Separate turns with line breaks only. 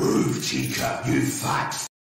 Move, Chica, you fat